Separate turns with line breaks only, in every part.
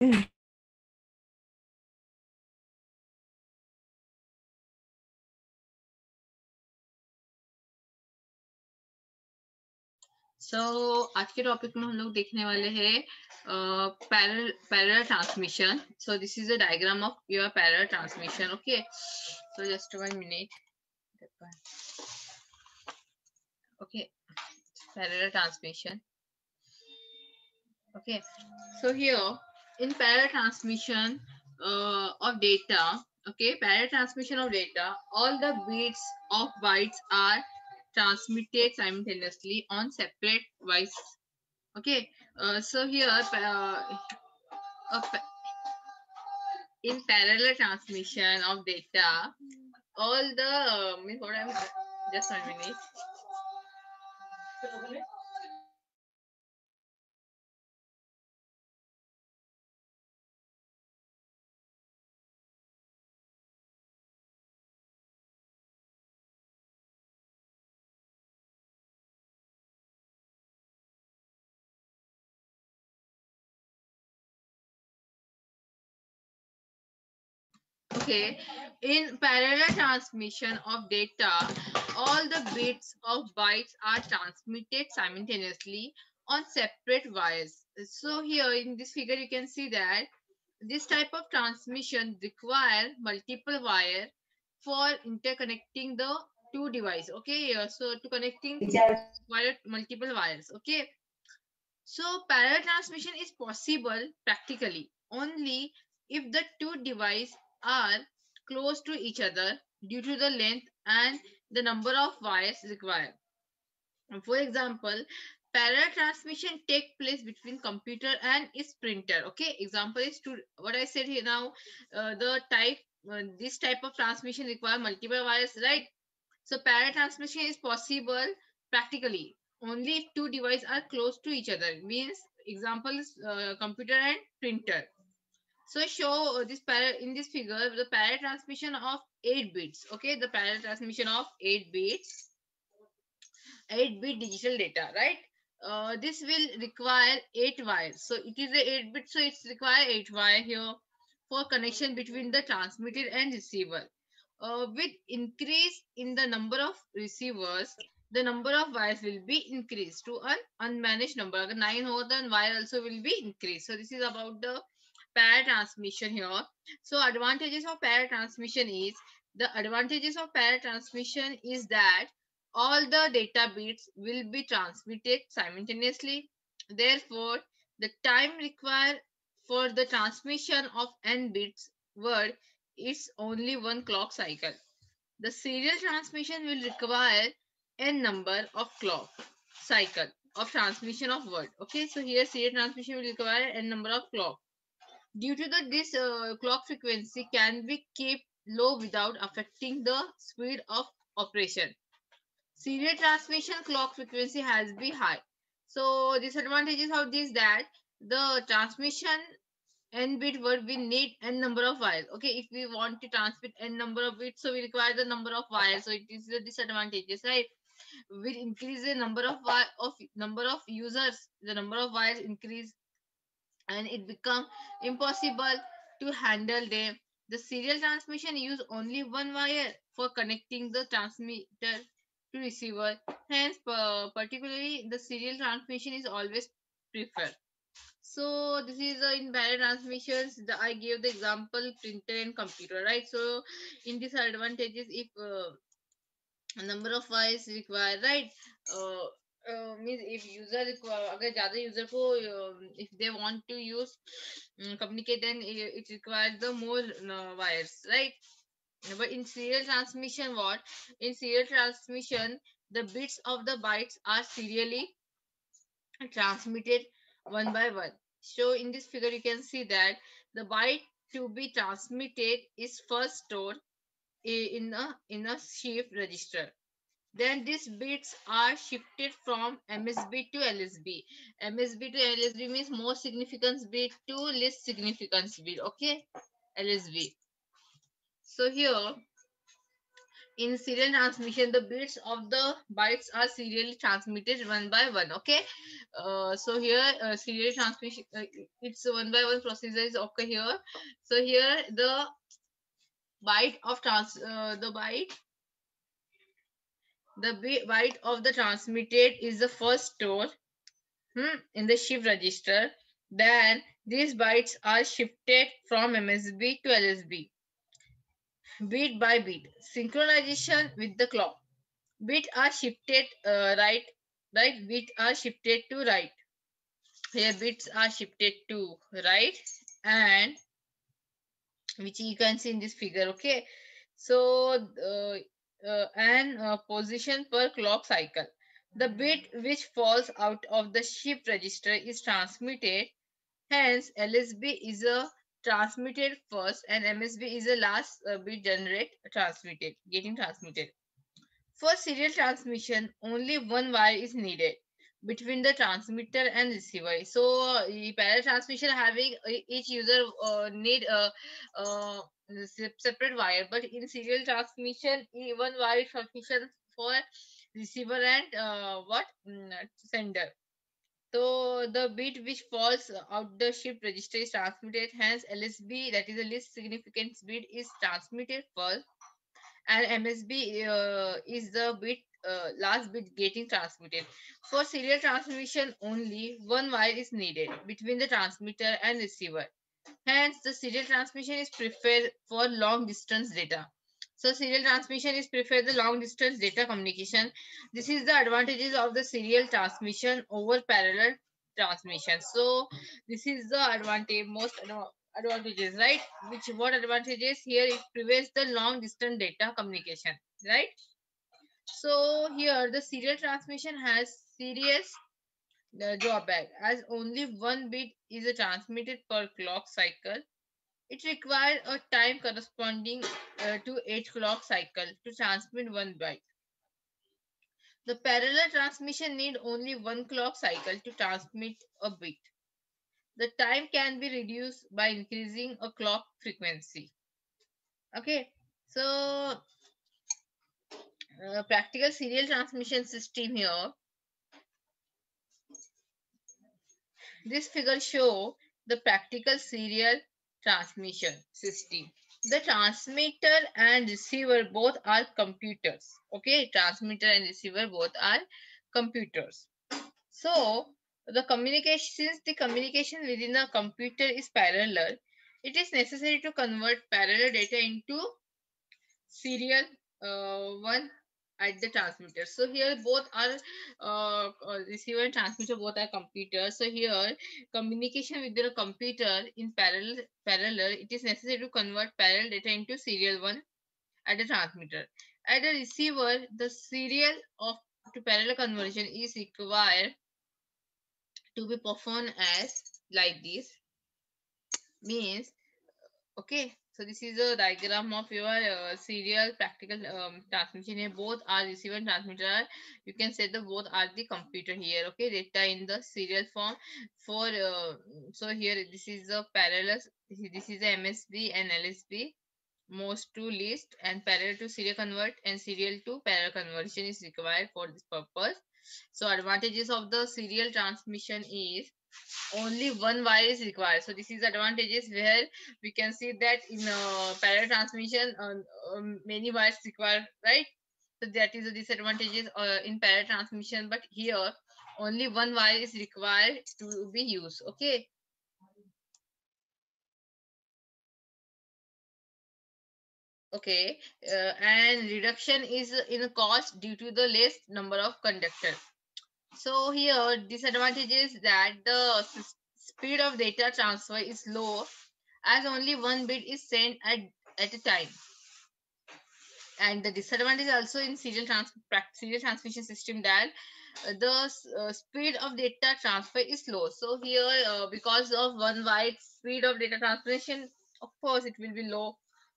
सो so, आज के topic में हम लोग देखने वाले हैं parallel transmission so this is a diagram of your parallel transmission okay so just one minute okay parallel transmission okay so here in parallel transmission uh, of data okay parallel transmission of data all the bits of bytes are transmitted simultaneously on separate wires. Okay, uh, so here uh, in parallel transmission of data, all the uh, what I'm just one minute. Okay, in parallel transmission of data, all the bits of bytes are transmitted simultaneously on separate wires. So here in this figure, you can see that this type of transmission require multiple wire for interconnecting the two devices. Okay, so to connecting wire, multiple wires. Okay, so parallel transmission is possible practically only if the two devices are close to each other due to the length and the number of wires required. For example, parallel transmission take place between computer and its printer. Okay, example is to what I said here now, uh, the type, uh, this type of transmission require multiple wires, right? So parallel transmission is possible practically only if two devices are close to each other. Means example is uh, computer and printer. So show this parallel in this figure the parallel transmission of 8 bits. Okay, the parallel transmission of 8 bits, 8 bit digital data, right? Uh, this will require 8 wires. So it is a 8 bit, so it's require 8 wire here for connection between the transmitter and receiver. Uh, with increase in the number of receivers, the number of wires will be increased to an unmanaged number. The 9 over wire also will be increased. So this is about the parallel transmission here. So advantages of parallel transmission is the advantages of parallel transmission is that all the data bits will be transmitted simultaneously. Therefore, the time required for the transmission of n bits word is only one clock cycle. The serial transmission will require n number of clock cycle of transmission of word. Okay, so here serial transmission will require n number of clock due to the this uh, clock frequency can be kept low without affecting the speed of operation. Serial transmission clock frequency has been high. So disadvantages of this that the transmission n bit word we need n number of wires. Okay if we want to transmit n number of bits so we require the number of wires. So it is the disadvantages right? We increase the number of of number of users the number of wires increase and it become impossible to handle them. The serial transmission use only one wire for connecting the transmitter to receiver. Hence, particularly the serial transmission is always preferred. So this is uh, in parallel transmissions. The, I gave the example printer and computer, right? So in disadvantages, if uh, number of wires required, right? Uh, uh, means if user अगर ज़्यादा user को if they want to use um, communicate then it requires the more uh, wires right but in serial transmission what in serial transmission the bits of the bytes are serially transmitted one by one so in this figure you can see that the byte to be transmitted is first stored in a in a shift register then these bits are shifted from MSB to LSB. MSB to LSB means more significance bit to least significance bit. Okay, LSB. So here, in serial transmission the bits of the bytes are serially transmitted one by one okay uh, so here uh, serial transmission uh, it's one by one procedure is okay here so here the byte of trans uh, the byte the byte of the transmitted is the first store hmm, in the shift register. Then these bytes are shifted from msb to lsb bit by bit. Synchronization with the clock. Bit are shifted uh, right right bit are shifted to right. Here bits are shifted to right and which you can see in this figure okay. So uh, uh, and uh, position per clock cycle. The bit which falls out of the shift register is transmitted. Hence lsb is a transmitted first and MSB is the last uh, bit generate transmitted, getting transmitted. For serial transmission, only one wire is needed between the transmitter and receiver. So, uh, parallel transmission having uh, each user uh, need a, a, separate wire, but in serial transmission, one wire is sufficient for receiver and uh, what mm, sender. So the bit which falls out the shift register is transmitted. Hence, LSB, that is the least significant bit, is transmitted first, and MSB uh, is the bit uh, last bit getting transmitted. For serial transmission, only one wire is needed between the transmitter and receiver. Hence, the serial transmission is preferred for long distance data. So serial transmission is preferred the long distance data communication. This is the advantages of the serial transmission over parallel transmission. So this is the advantage, most advantages, right? Which what advantages here it prevents the long distance data communication, right? So here the serial transmission has serious uh, drawback as only one bit is transmitted per clock cycle it requires a time corresponding uh, to 8 clock cycle to transmit one byte. The parallel transmission need only one clock cycle to transmit a bit. The time can be reduced by increasing a clock frequency. Okay, so uh, practical serial transmission system here. This figure show the practical serial transmission system. The transmitter and receiver both are computers. Okay, transmitter and receiver both are computers. So, the communication, since the communication within a computer is parallel, it is necessary to convert parallel data into serial uh, one at the transmitter. So here both are uh, uh, receiver and transmitter both are computers so here communication with the computer in parallel parallel it is necessary to convert parallel data into serial one at the transmitter. At the receiver the serial of to parallel conversion is required to be performed as like this. Means okay so this is a diagram of your uh, serial practical um, transmission here. Both are receiver and transmitter. You can say the both are the computer here. Okay, data in the serial form. For uh, so here this is the parallel. This is the MSB and LSB most to least and parallel to serial convert and serial to parallel conversion is required for this purpose. So advantages of the serial transmission is only one wire is required. So this is advantages where we can see that in uh, parallel transmission uh, um, many wires required right? So that is the disadvantages uh, in parallel transmission but here only one wire is required to be used okay? Okay uh, and reduction is in cost due to the less number of conductors so here disadvantage is that the speed of data transfer is low as only one bit is sent at, at a time. And the disadvantage also in serial, trans serial transmission system that uh, the uh, speed of data transfer is low. So here uh, because of one byte speed of data transmission, of course it will be low.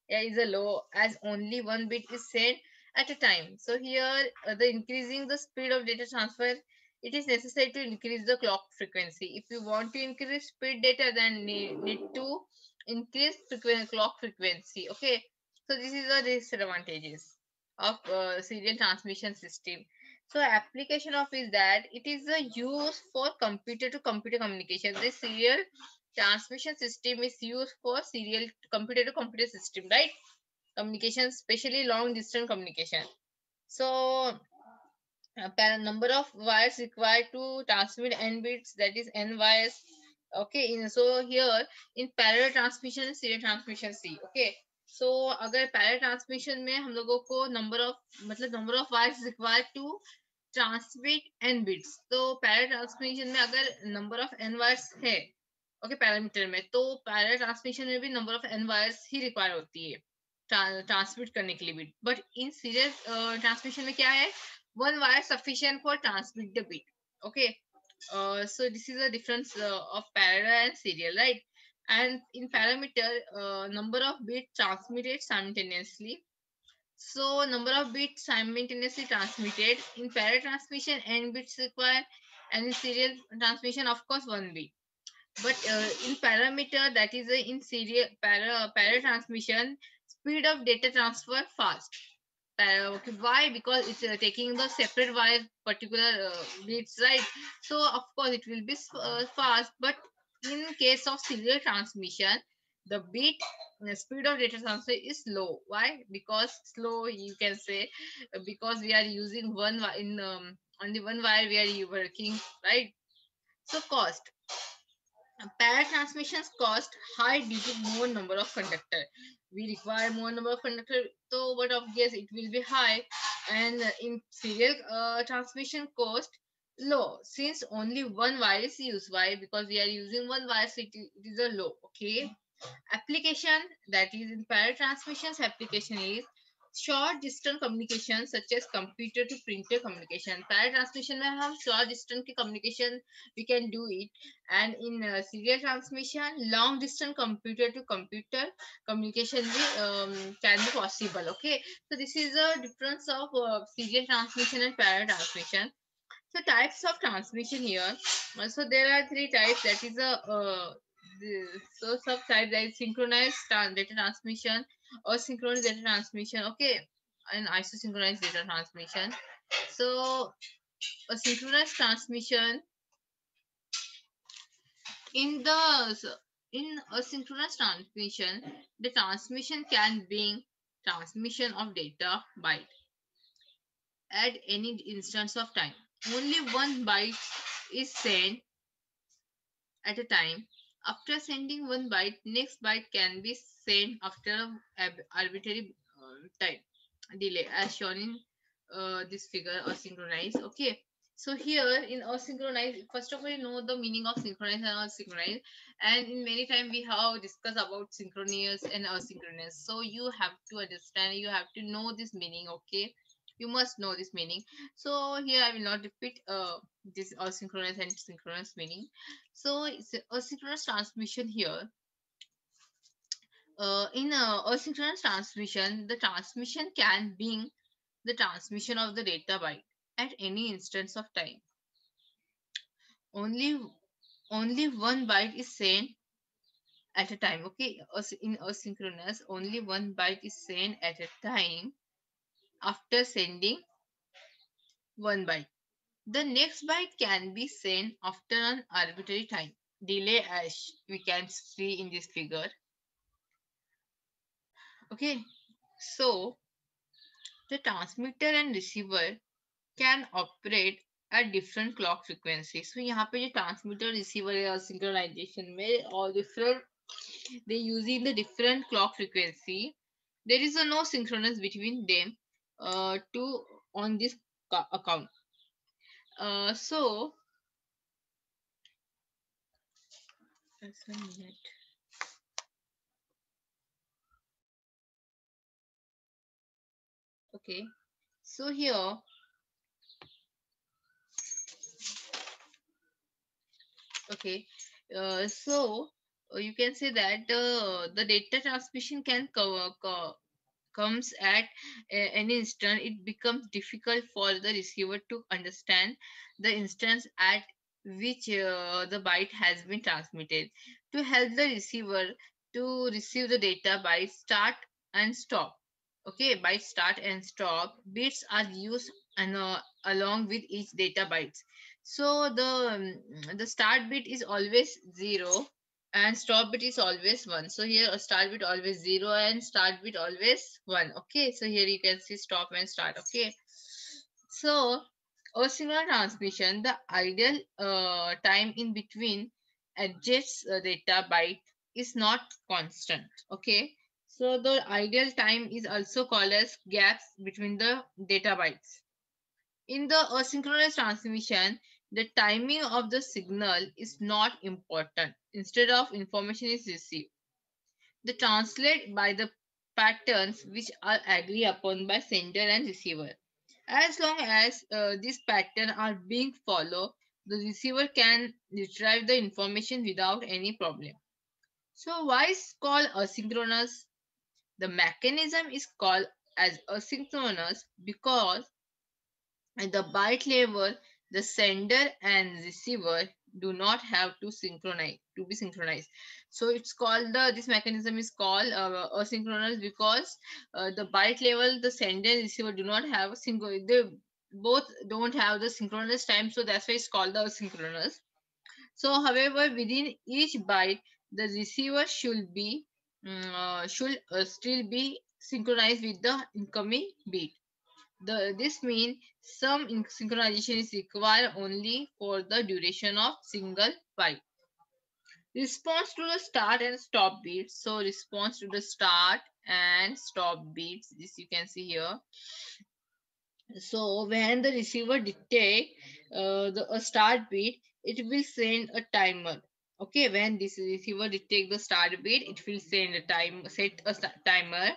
Yeah, is a low as only one bit is sent at a time. So here uh, the increasing the speed of data transfer it is necessary to increase the clock frequency. If you want to increase speed data, then need, need to increase frequency, clock frequency. Okay. So this is the disadvantages of uh, serial transmission system so application of is that it is a use for computer to computer communication the serial transmission system is used for serial computer to computer system right communication especially long distance communication so number of wires required to transmit n bits that is n wires. Okay in so here in parallel transmission serial transmission see okay? So अगर parallel transmission में हम लोगों को number of मतलब number of wires required to transmit N bits तो parallel transmission में अगर number of N wires है ओके okay, पैरामीटर में तो पैरल ट्रांसमिशन में भी नंबर ऑफ़ एन वायर्स ही रिक्वायर होती है ट्रांसमिट करने के लिए bit but in serial transmission में क्या है? One wire sufficient for transmit the bit. Okay? Uh, so this is a difference uh, of parallel and serial right? And in parameter uh, number of bits transmitted simultaneously. So number of bits simultaneously transmitted. In parallel transmission n bits required and in serial transmission of course one bit. But uh, in parameter that is uh, in serial para, parallel transmission speed of data transfer fast uh, okay why? Because it's uh, taking the separate wire particular uh, bits right? So of course it will be uh, fast but in case of serial transmission the bit the speed of data transfer is low why? Because slow you can say uh, because we are using one in um, only one wire we are working right? So cost parallel transmissions cost high due to more number of conductor. We require more number of conductor so what of guess it will be high. And in serial uh, transmission cost low since only one wire is used. Why? Because we are using one wire it, it is a low okay? Application that is in parallel transmissions application is short distance communication such as computer to printer communication para transmission में हम short distance की communication we can do it and in serial transmission long distance computer to computer communication भी can be possible okay so this is a difference of uh, serial transmission and parallel transmission so types of transmission here uh, so there are three types that is a uh, the, so subtype that is synchronized data transmission or synchronous data transmission. Okay and isosynchronous data transmission. So a synchronous transmission in the in a synchronous transmission the transmission can bring transmission of data byte at any instance of time. Only one byte is sent at a time after sending one byte, next byte can be sent after arbitrary uh, time delay as shown in uh, this figure asynchronous. Okay. So here in asynchronous, first of all, you know the meaning of synchronous and asynchronous. And in many time we have discussed about synchronous and asynchronous. So you have to understand, you have to know this meaning. Okay you must know this meaning. So here i will not repeat uh, this asynchronous and synchronous meaning. So it's asynchronous transmission here. Uh, in a asynchronous transmission the transmission can be the transmission of the data byte at any instance of time. Only only one byte is sent at a time okay? In asynchronous only one byte is sent at a time after sending one byte. The next byte can be sent after an arbitrary time delay as we can see in this figure. Okay, so the transmitter and receiver can operate at different clock frequencies. So यहाँ पे जो transmitter receiver है synchronization में all different they using the different clock frequency. There is a no synchronous between them uh, to on this account. Uh, so just a minute. okay. So here okay. Uh, so uh, you can say that uh, the data transmission can cover, co comes at an instant, it becomes difficult for the receiver to understand the instance at which uh, the byte has been transmitted. To help the receiver to receive the data by start and stop. okay byte start and stop bits are used and uh, along with each data bytes so the um, the start bit is always zero and stop bit is always one. So here a start bit always zero and start bit always one. Okay? So here you can see stop and start. Okay? So asynchronous transmission the ideal uh, time in between adjusts uh, data byte is not constant. Okay? So the ideal time is also called as gaps between the data bytes. In the asynchronous transmission the timing of the signal is not important. Instead of information is received. The translate by the patterns which are agreed upon by sender and receiver. As long as uh, these patterns are being followed, the receiver can retrieve the information without any problem. So why is called asynchronous? The mechanism is called as asynchronous because at the byte level the sender and receiver do not have to synchronize to be synchronized. So it's called the this mechanism is called uh, asynchronous because uh, the byte level the sender and receiver do not have sync they both don't have the synchronous time so that's why it's called the asynchronous. So however within each byte the receiver should be um, uh, should uh, still be synchronized with the incoming bit the, this means some synchronization is required only for the duration of single byte. Response to the start and stop beats. So response to the start and stop beats. This you can see here. So when the receiver detect uh, the a start beat, it will send a timer. Okay, when this receiver detect the start beat, it will send a time set a timer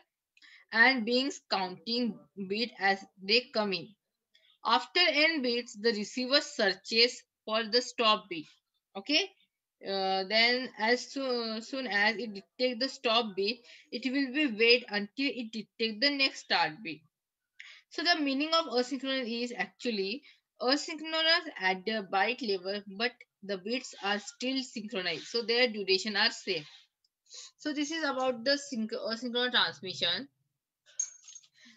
and beings counting bit as they come in. After n bits, the receiver searches for the stop bit. Okay. Uh, then as soon, soon as it detects the stop bit, it will be wait until it detects the next start bit. So the meaning of asynchronous is actually asynchronous at the byte level, but the bits are still synchronized. So their duration are same. So this is about the asynchronous transmission.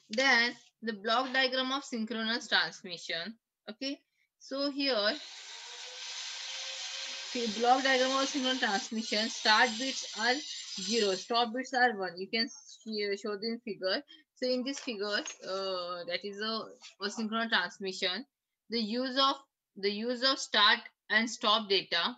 Then the block diagram of synchronous transmission. Okay. So here the block diagram of synchronous transmission start bits are 0 stop bits are 1 you can see, show the figure so in this figure uh, that is a asynchronous transmission the use of the use of start and stop data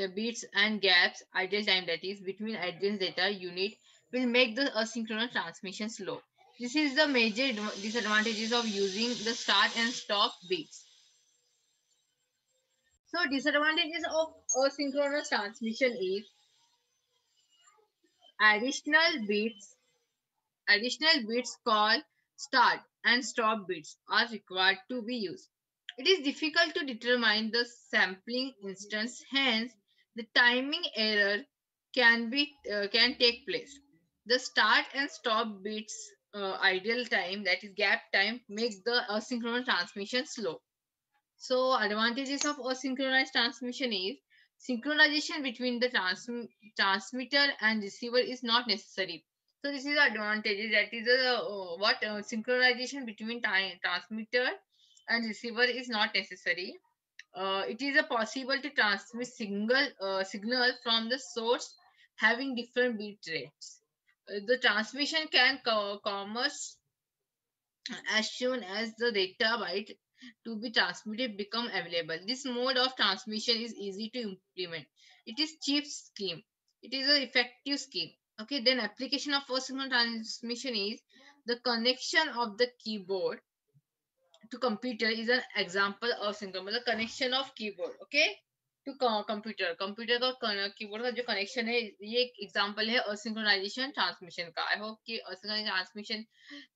uh, bits and gaps ideal time that is between address data unit will make the asynchronous transmission slow this is the major disadvantages of using the start and stop bits. So disadvantages of asynchronous transmission is additional bits. Additional bits called start and stop bits are required to be used. It is difficult to determine the sampling instance, hence the timing error can be uh, can take place. The start and stop bits uh, ideal time that is gap time makes the asynchronous transmission slow. So advantages of asynchronous transmission is synchronization between the trans transmitter and receiver is not necessary. So this is advantages that is a uh, what uh, synchronization between time transmitter and receiver is not necessary. Uh, it is a possible to transmit single uh, signal from the source having different bit rates the transmission can commerce as soon as the data byte to be transmitted become available. This mode of transmission is easy to implement. It is cheap scheme. It is an effective scheme. Okay, then application of first signal transmission is the connection of the keyboard to computer is an example of synchronous. Connection of keyboard. Okay, to computer computer का keyboard का जो connection है, ये एक example है असिंक्रोनाइजेशन transmission का. I hope कि asynchronous transmission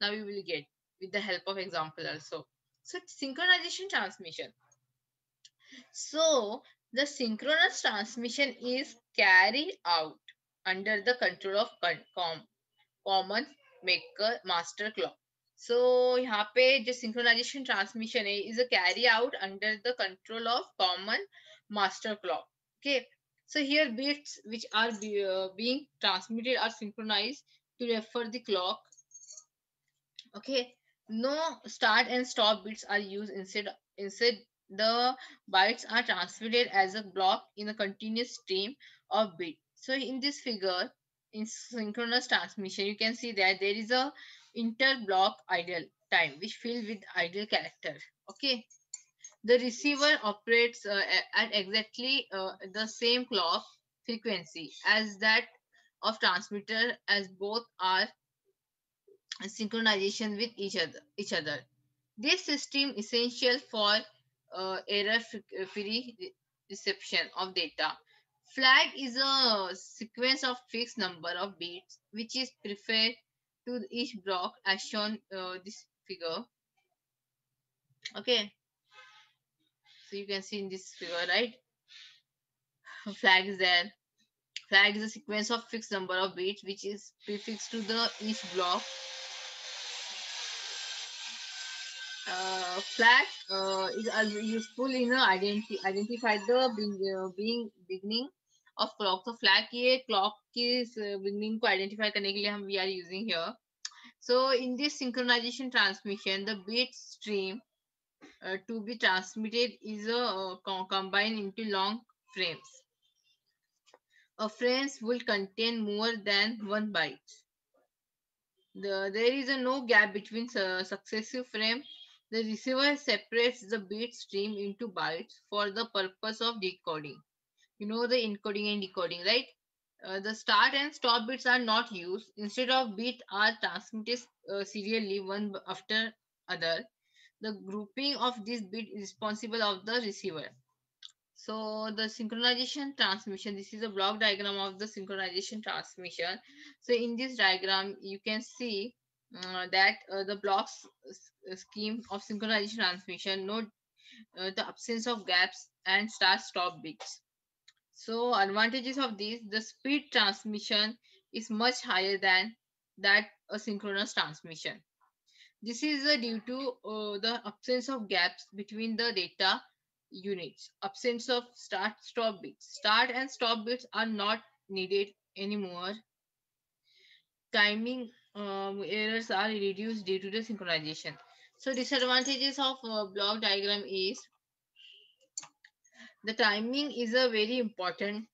now we will get with the help of example also so synchronization transmission so the synchronous transmission is carry out under the control of com common maker master clock so यहाँ पे जो synchronisation transmission है is a carry out under the control of common master clock okay so here bits which are be, uh, being transmitted are synchronized to refer the clock Okay, no start and stop bits are used instead. Instead, the bytes are transmitted as a block in a continuous stream of bit. So in this figure, in synchronous transmission, you can see that there is a inter-block idle time which filled with idle character. Okay, the receiver operates uh, at exactly uh, the same clock frequency as that of transmitter as both are synchronization with each other each other. This system is essential for uh, error free reception of data. Flag is a sequence of fixed number of bits which is preferred to each block as shown uh, this figure. Okay you can see in this figure right? Flag is there. Flag is a sequence of fixed number of bits which is prefixed to the each block. Uh, flag uh, is useful in uh, identi identify the being, uh, being beginning of clock. So flag is clock ki beginning to identify karne we are using here. So in this synchronization transmission the bit stream uh, to be transmitted is uh, combined into long frames a frames will contain more than one byte the, there is a no gap between successive frame the receiver separates the bit stream into bytes for the purpose of decoding. You know the encoding and decoding, right? Uh, the start and stop bits are not used. Instead of bit are transmitted uh, serially one after other. The grouping of this bit is responsible of the receiver. So the synchronization transmission, this is a block diagram of the synchronization transmission. So in this diagram, you can see uh, that uh, the blocks scheme of synchronization transmission note uh, the absence of gaps and start stop bits so advantages of this the speed transmission is much higher than that a synchronous transmission this is uh, due to uh, the absence of gaps between the data units absence of start stop bits start and stop bits are not needed anymore timing um, errors are reduced due to the synchronization. So disadvantages of uh, block diagram is the timing is a very important.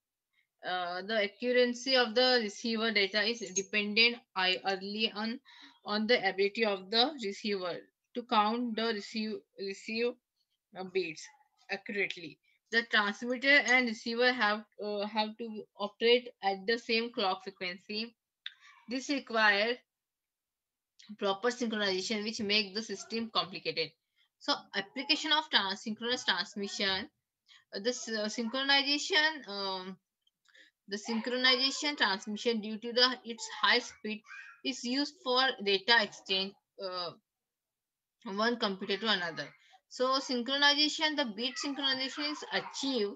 Uh, the accuracy of the receiver data is dependent early on on the ability of the receiver to count the receive receive uh, bits accurately. The transmitter and receiver have uh, have to operate at the same clock frequency. This requires proper synchronization which make the system complicated so application of trans synchronous transmission uh, this uh, synchronization um, the synchronization transmission due to the its high speed is used for data exchange uh, one computer to another so synchronization the bit synchronization is achieved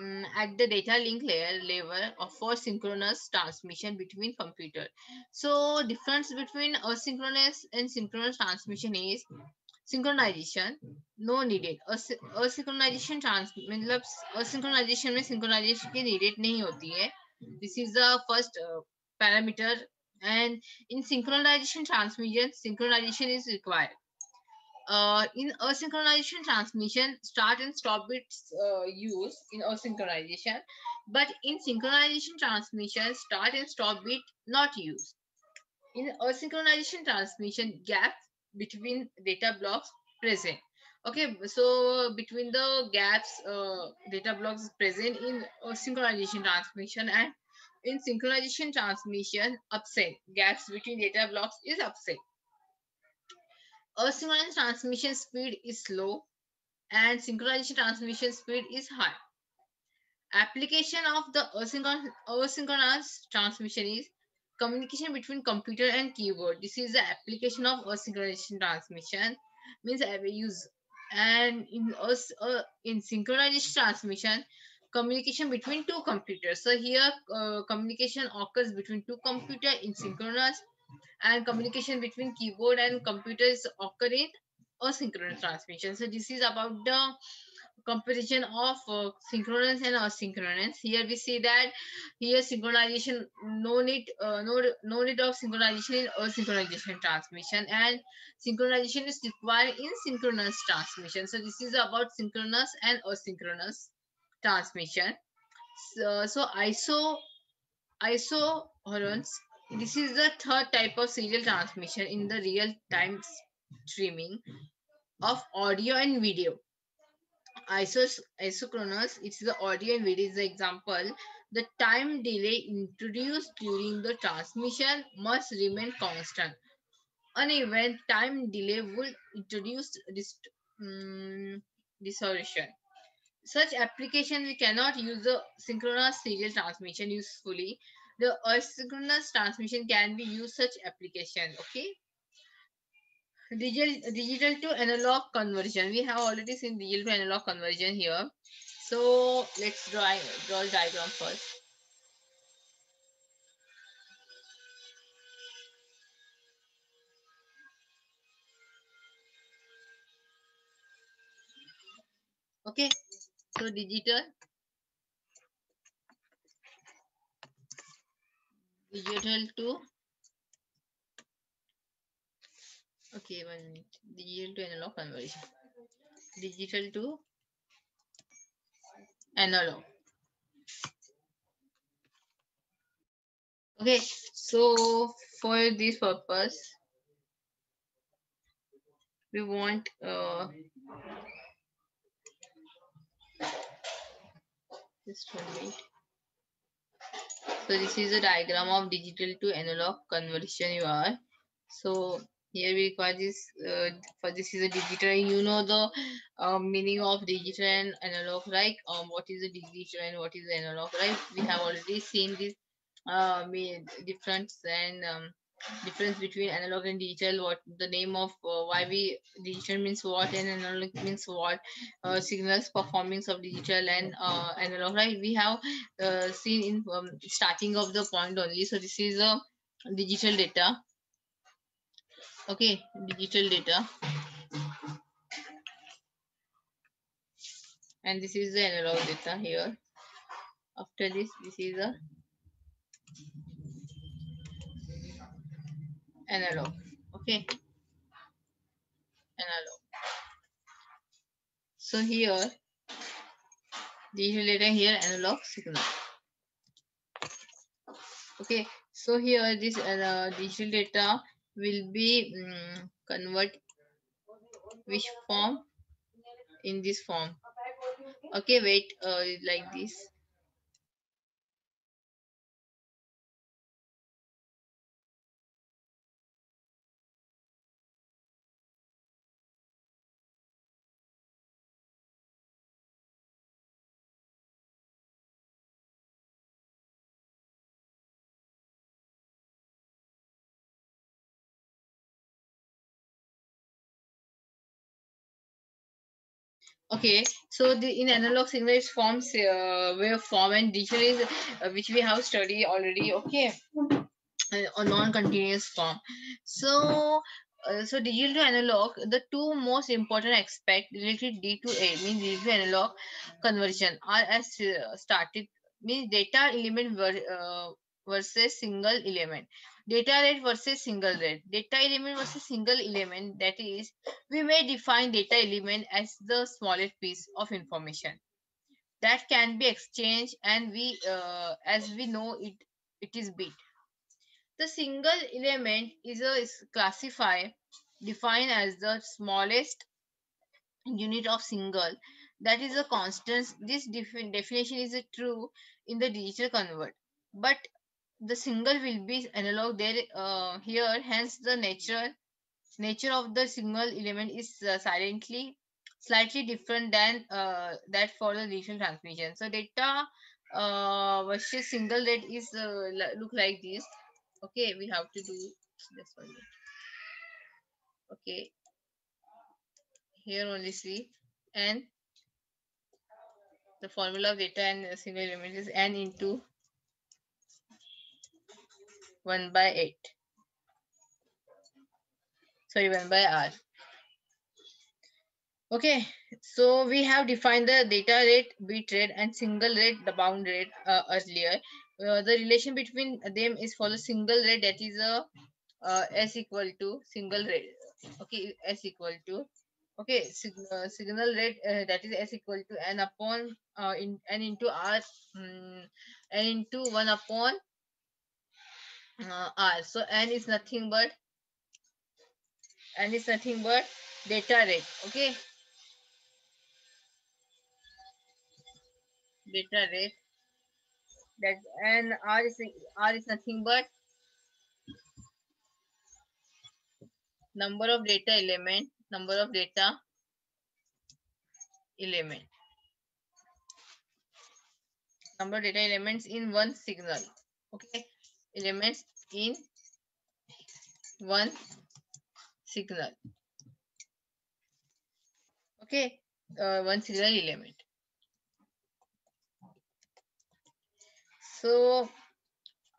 um, at the data link layer level of for synchronous transmission between computer. So difference between asynchronous and synchronous transmission is synchronization no needed asynchronization trans मतलब asynchronization में synchronization की needed नहीं होती है this is the first uh, parameter and in synchronization transmission synchronization is required uh, in asynchronization transmission, start and stop bits uh, used in asynchronization, but in synchronization transmission, start and stop bit not used. In asynchronization transmission, gap between data blocks present. Okay, so between the gaps, uh, data blocks present in synchronization transmission and in synchronization transmission, absent. Gaps between data blocks is absent asynchronous transmission speed is slow and synchronization transmission speed is high. Application of the asynchronous, asynchronous transmission is communication between computer and keyboard. This is the application of asynchronization transmission. Means I will use and in us uh, in synchronization transmission communication between two computers. So here uh, communication occurs between two computers in synchronous and communication between keyboard and computers occur in asynchronous transmission. So this is about the composition of uh, synchronous and asynchronous. Here we see that here synchronization, no need, uh, no, no need of synchronization in asynchronization transmission and synchronization is required in synchronous transmission. So this is about synchronous and asynchronous transmission. So, so ISO, ISO horons, this is the third type of serial transmission in the real time streaming of audio and video. Isos isochronous it's the audio and video is the example. The time delay introduced during the transmission must remain constant. An event time delay will introduce dist- um, distortion such application we cannot use the synchronous serial transmission usefully. The asynchronous transmission can be used such application okay? Digital digital to analog conversion. We have already seen digital to analog conversion here. So let's draw draw diagram first. Okay so digital? Digital to? Okay one minute. Digital to analog conversion. Digital to analog. Okay so for this purpose we want uh so this is a diagram of digital to analog conversion you are. So here we require this uh, for this is a digital you know the uh, meaning of digital and analog right? Um what is the digital and what is analog right? We have already seen this uh difference and um, difference between analog and digital what the name of uh, why we digital means what and analog means what uh, signals performance of digital and uh, analog right? We have uh, seen in um, starting of the point only. So this is a digital data. Okay digital data. And this is the analog data here. After this this is a analog okay analog so here digital data here analog signal. Okay so here this uh, digital data will be um, convert which form? In this form. Okay wait uh, like this okay so the in analog signal it forms uh, waveform and digital is uh, which we have studied already okay? A non-continuous form. So uh, so digital to analog the two most important aspect related d to a means digital to analog conversion are as uh, started means data element ver, uh, versus single element data rate versus single rate data element versus single element that is we may define data element as the smallest piece of information. That can be exchanged and we uh, as we know it it is bit. The single element is a is classified defined as the smallest unit of single. That is a constant this defi- definition is true in the digital convert. But the single will be analog there uh, here hence the nature nature of the signal element is uh, silently slightly different than uh, that for the digital transmission. So data uh, versus single rate is uh, look like this. Okay we have to do this one. Okay. Here only see. And the formula of data and single element is n into 1 by 8 sorry 1 by r Okay, so we have defined the data rate, bit rate, and single rate, the baud rate uh, earlier. Uh, the relation between them is for the single rate that is a uh, s equal to single rate. Okay, s equal to okay sig uh, signal rate uh, that is s equal to n upon uh, in n into r um, n into one upon uh, r. So n is nothing but n is nothing but data rate. Okay. data rate that and r is r is nothing but number of data element number of data element number of data elements in one signal okay elements in one signal. Okay uh, one signal element. So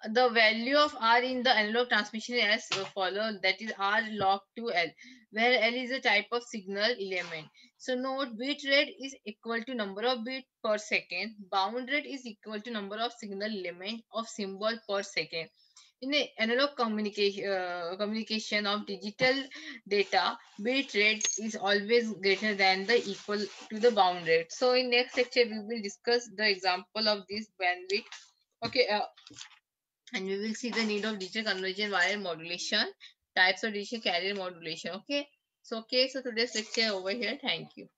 the value of r in the analog transmission is as follows that is r log 2l where l is a type of signal element. So note bit rate is equal to number of bit per second baud rate is equal to number of signal element of symbol per second. In the analog communication uh, communication of digital data bit rate is always greater than the equal to the baud rate. So in next lecture we will discuss the example of this bandwidth. Okay uh, and we will see the need of digital conversion wire modulation types of digital carrier modulation. Okay? So okay. So today's lecture over here. Thank you